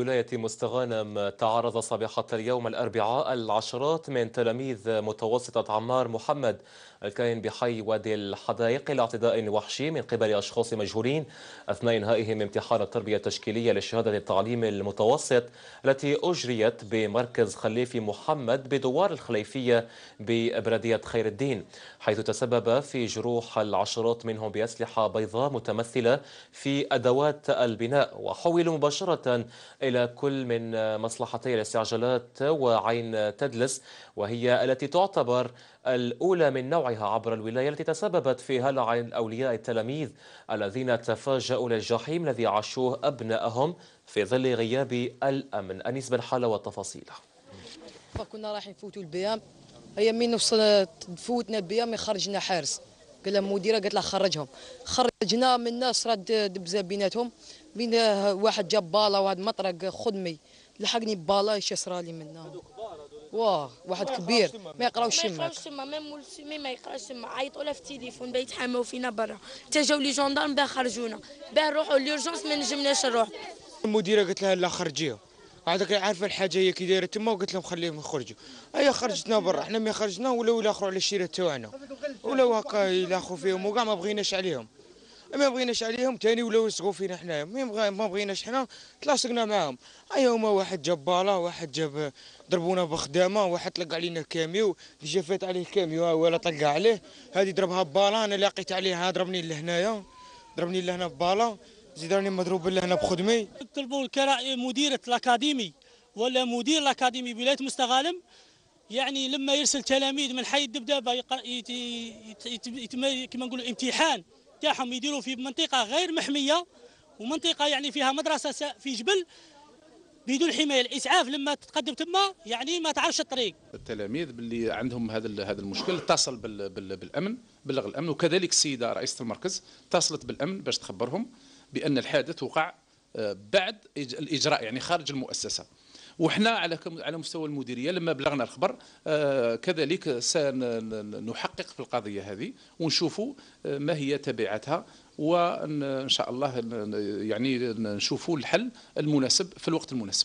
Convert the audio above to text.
ولاية مستغانم تعرض صباحة اليوم الأربعاء العشرات من تلاميذ متوسطة عمار محمد الكائن بحي وادي الحدائق لاعتداء وحشي من قبل أشخاص مجهولين أثناء إنهائهم امتحان التربية التشكيلية لشهادة التعليم المتوسط التي أجريت بمركز خليفي محمد بدوار الخليفية ببلدية خير الدين حيث تسبب في جروح العشرات منهم بأسلحة بيضاء متمثلة في أدوات البناء وحولوا مباشرة إلى كل من مصلحتي الاستعجالات وعين تدلس وهي التي تعتبر الأولى من نوعها عبر الولاية التي تسببت في هلع أولياء التلاميذ الذين تفاجؤوا للجحيم الذي عاشوه أبنائهم في ظل غياب الأمن. أنيس بالحالة والتفاصيل. فكنا رايحين نفوتوا البيام. هي من وصلت فوتنا البيام خرجنا حارس. قال المديره قالت له خرجهم. خرجنا من الناس راد دبزة بيناتهم. بين واحد جاب بالا واحد مطرق خدمي. لحقني بالا إيش صرالي منه. واه واحد كبير. ما يقراوش ما يقراوش تما ميم مي ما يقراش تما عيطوا له في التليفون بيتحاموا فينا برا. حتى جاو لي جوندارم باه خرجونا. باه نروحوا ليرجونس ما نجمناش نروح. المديرة قالت لها لا خرجيهم هذاك عارفه الحاجة هي كي دايرة تما وقلت لهم خليهم يخرجوا. هيا خرجتنا برا إحنا ما خرجنا ولاو يلاخروا على الشيرة تاعنا. ولاو هكا يلاخوا فيهم وكاع ما بغيناش عليهم. ما بغيناش عليهم ثاني ولاو يصغوا فينا حنايا. ما بغيناش حنا تلاصقنا معاهم. هيا هما واحد جاب بالا واحد جاب ضربونا بخدامة واحد طلق علينا كاميو. ديجا فات عليه كاميو ولا طلق عليه. هذه ضربها بالا أنا لقيت عليها ضربني لهنايا. ضربني لهنا ببالا. زيد راني مضروب لهنا بخدمي. طلبوا مديرة الأكاديمي. ولا مدير الأكاديمي بولاية مستغانم يعني لما يرسل تلاميذ من حي الدبدبة كما نقولوا امتحان. تاعهم يديروا في منطقة غير محمية ومنطقة يعني فيها مدرسة في جبل بدون حماية. الإسعاف لما تتقدم تما يعني ما تعرفش الطريق. التلاميذ باللي عندهم هذا هذا المشكل اتصل بالأمن بلغ الأمن وكذلك السيدة رئيسة المركز اتصلت بالأمن باش تخبرهم بأن الحادث وقع آه، بعد الإجراء يعني خارج المؤسسة. وحنا على على مستوى المديرية لما بلغنا الخبر آه، كذلك سنحقق في القضية هذه ونشوفوا آه، ما هي تبعاتها وان شاء الله يعني نشوفوا الحل المناسب في الوقت المناسب.